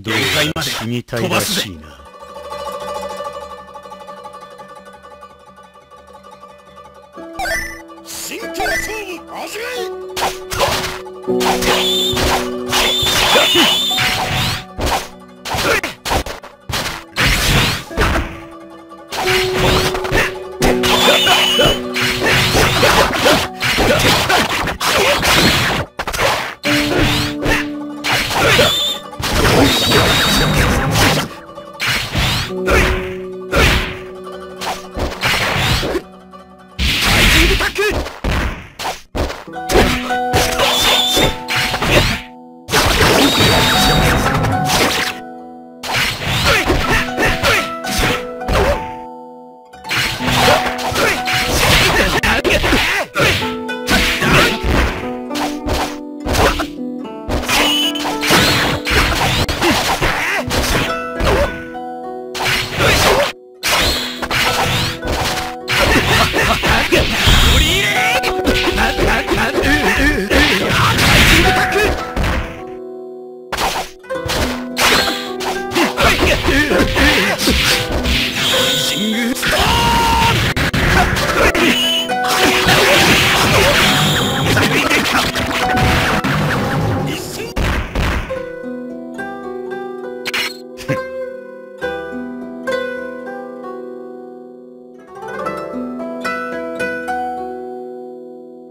どうや死にたいらしいな。真剣勝負始めタック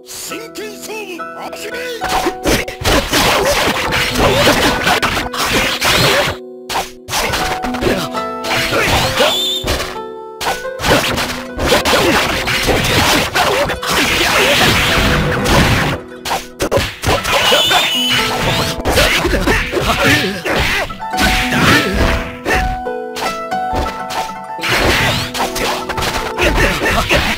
真剣勝負始め Fuck!